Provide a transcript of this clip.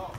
Oh.